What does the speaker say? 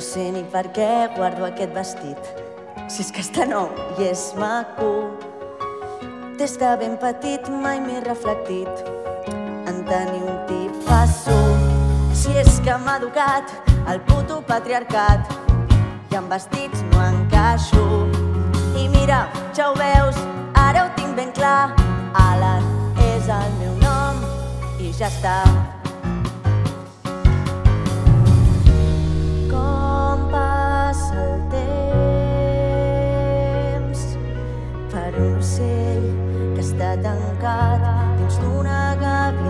No sé ni per què guardo aquest vestit. Si és que està nou i és maco. Des de ben petit mai m'he reflectit en tenir un tipasso. Si és que m'ha educat el puto patriarcat i amb vestits no encaixo. I mira, ja ho veus, ara ho tinc ben clar, Alan és el meu nom i ja està. ocell que està tancat dins d'una gàbia.